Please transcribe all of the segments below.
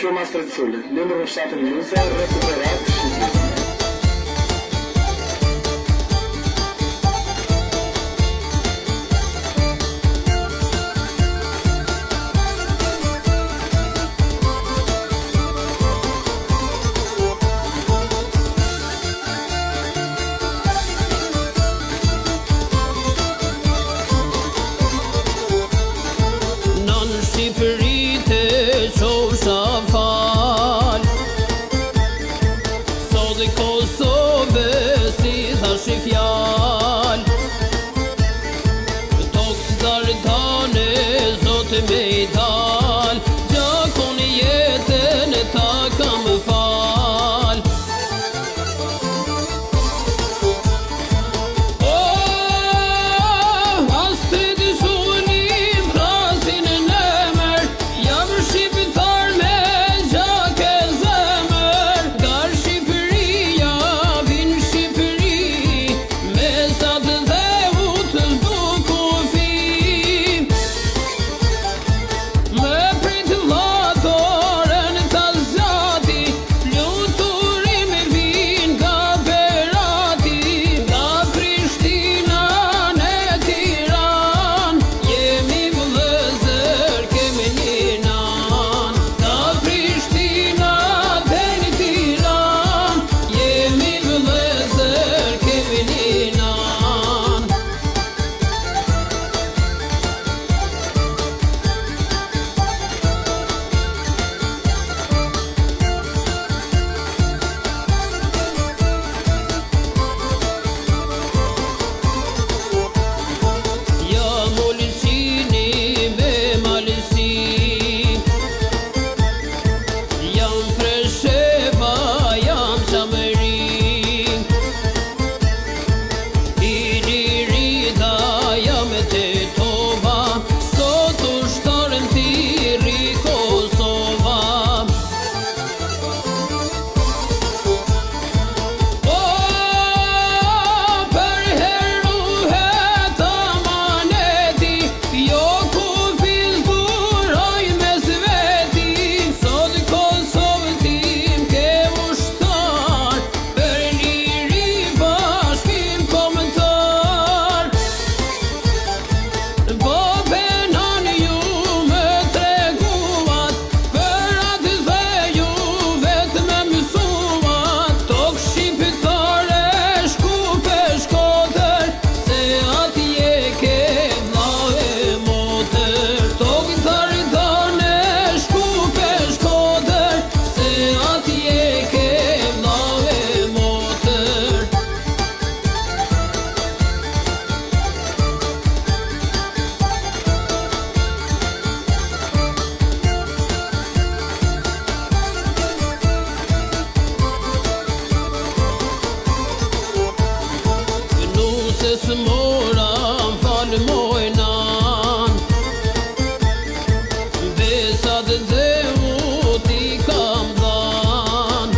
Show Master Sul, número 7000, recuperado. së mora më falë mojnan Besa dhe dhe u ti kam dhan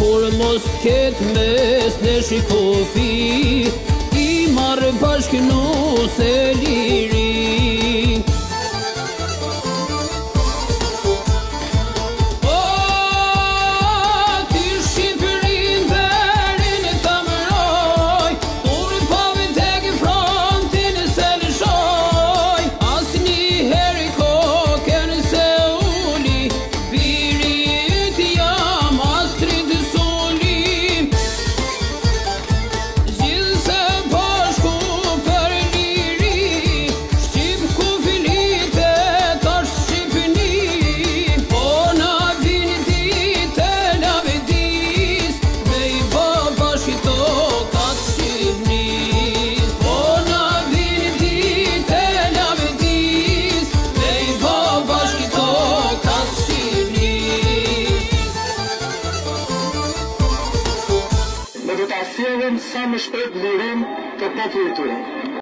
Por mos të mes në shikofi I marë bashkë nusë մշտել լուրին կապակցություն։